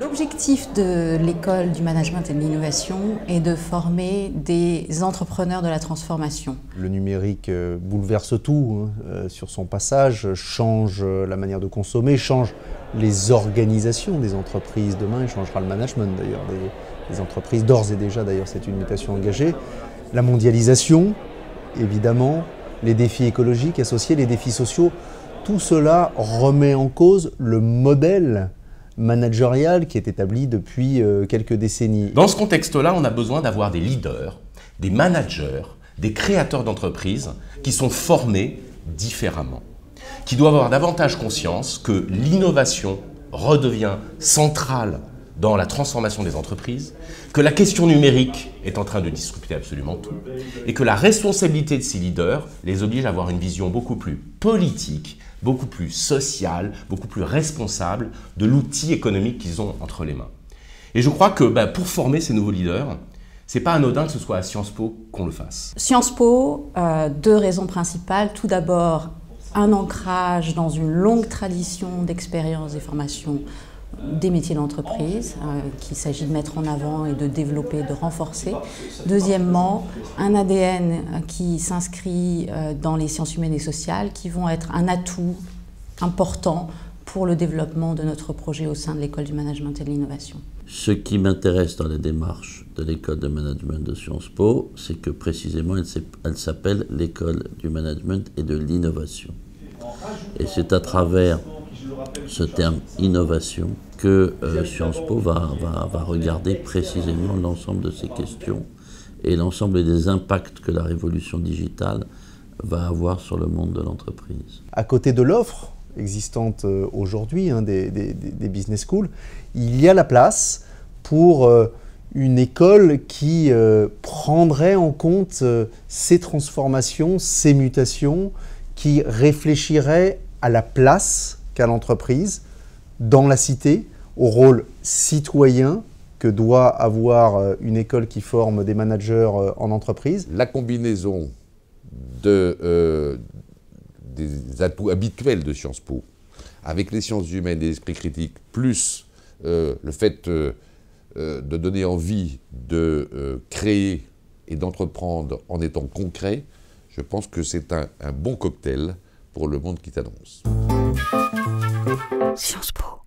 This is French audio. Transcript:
L'objectif de l'école du management et de l'innovation est de former des entrepreneurs de la transformation. Le numérique euh, bouleverse tout hein, euh, sur son passage, change la manière de consommer, change les organisations des entreprises. Demain, il changera le management d'ailleurs des, entreprises. D'ores et déjà, d'ailleurs, c'est une mutation engagée. La mondialisation, évidemment, les défis écologiques associés, les défis sociaux, tout cela remet en cause le modèle managérial qui est établi depuis euh, quelques décennies. Dans ce contexte-là, on a besoin d'avoir des leaders, des managers, des créateurs d'entreprises qui sont formés différemment, qui doivent avoir davantage conscience que l'innovation redevient centrale dans la transformation des entreprises, que la question numérique est en train de disrupter absolument tout, et que la responsabilité de ces leaders les oblige à avoir une vision beaucoup plus politique, beaucoup plus sociale, beaucoup plus responsable de l'outil économique qu'ils ont entre les mains. Et je crois que bah, pour former ces nouveaux leaders, c'est pas anodin que ce soit à Sciences Po qu'on le fasse. Sciences Po, euh, deux raisons principales. Tout d'abord, un ancrage dans une longue tradition d'expérience et formation des métiers d'entreprise euh, qu'il s'agit de mettre en avant et de développer, de renforcer. Deuxièmement, un ADN qui s'inscrit euh, dans les sciences humaines et sociales qui vont être un atout important pour le développement de notre projet au sein de l'école du management et de l'innovation. Ce qui m'intéresse dans la démarche de l'école de management de Sciences Po, c'est que précisément elle s'appelle l'école du management et de l'innovation. Et c'est à travers ce terme innovation que euh, Sciences Po va, va, va regarder précisément l'ensemble de ces questions et l'ensemble des impacts que la révolution digitale va avoir sur le monde de l'entreprise. À côté de l'offre existante euh, aujourd'hui hein, des, des, des, business schools, il y a la place pour euh, une école qui prendrait en compte ces transformations, ces mutations, qui réfléchirait à la place qu'a l'entreprise dans la cité, au rôle citoyen que doit avoir euh, une école qui forme des managers euh, en entreprise. La combinaison euh, des atouts habituels de Sciences Po, avec les sciences humaines et l'esprit critique, plus le fait de donner envie de créer et d'entreprendre en étant concret, je pense que c'est un, un bon cocktail pour le monde qui t'annonce. Sciences Po.